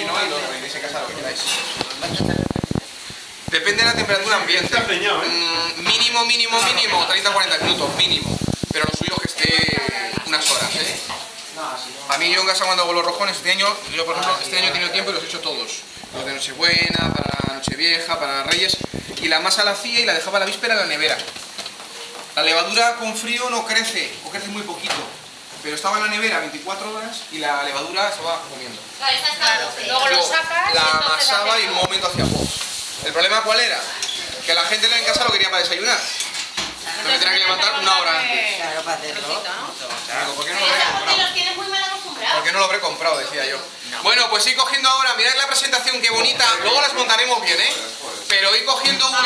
si no, y lo tenéis en casa lo que queráis. Depende de la temperatura ambiente. ¿eh? Mm, mínimo, mínimo, mínimo, 30-40 minutos, mínimo. Pero lo suyo es que esté unas horas, ¿eh? A mí yo en casa cuando hago los rojones, este año, yo por ejemplo, este año he tenido tiempo y los he hecho todos. Los de Nochebuena, para Nochevieja, para Reyes. Y la masa la hacía y la dejaba la víspera en la nevera. La levadura con frío no crece, o crece muy poquito. Pero estaba en la nevera 24 horas y la levadura estaba comiendo. Claro, esa está Claro, doce. luego lo sacas la amasaba y en un momento hacía pop. ¿El problema cuál era? Que la gente en casa lo quería para desayunar. Entonces tenía que levantar una hora antes. Claro, para hacerlo. ¿no? Digo, ¿por qué no lo habré comprado? los tienes muy mal acostumbrados. ¿Por qué no lo habré comprado? Decía yo. Bueno, pues ir cogiendo ahora, mirad la presentación, qué bonita. Luego las montaremos bien, ¿eh? Pero ir cogiendo una.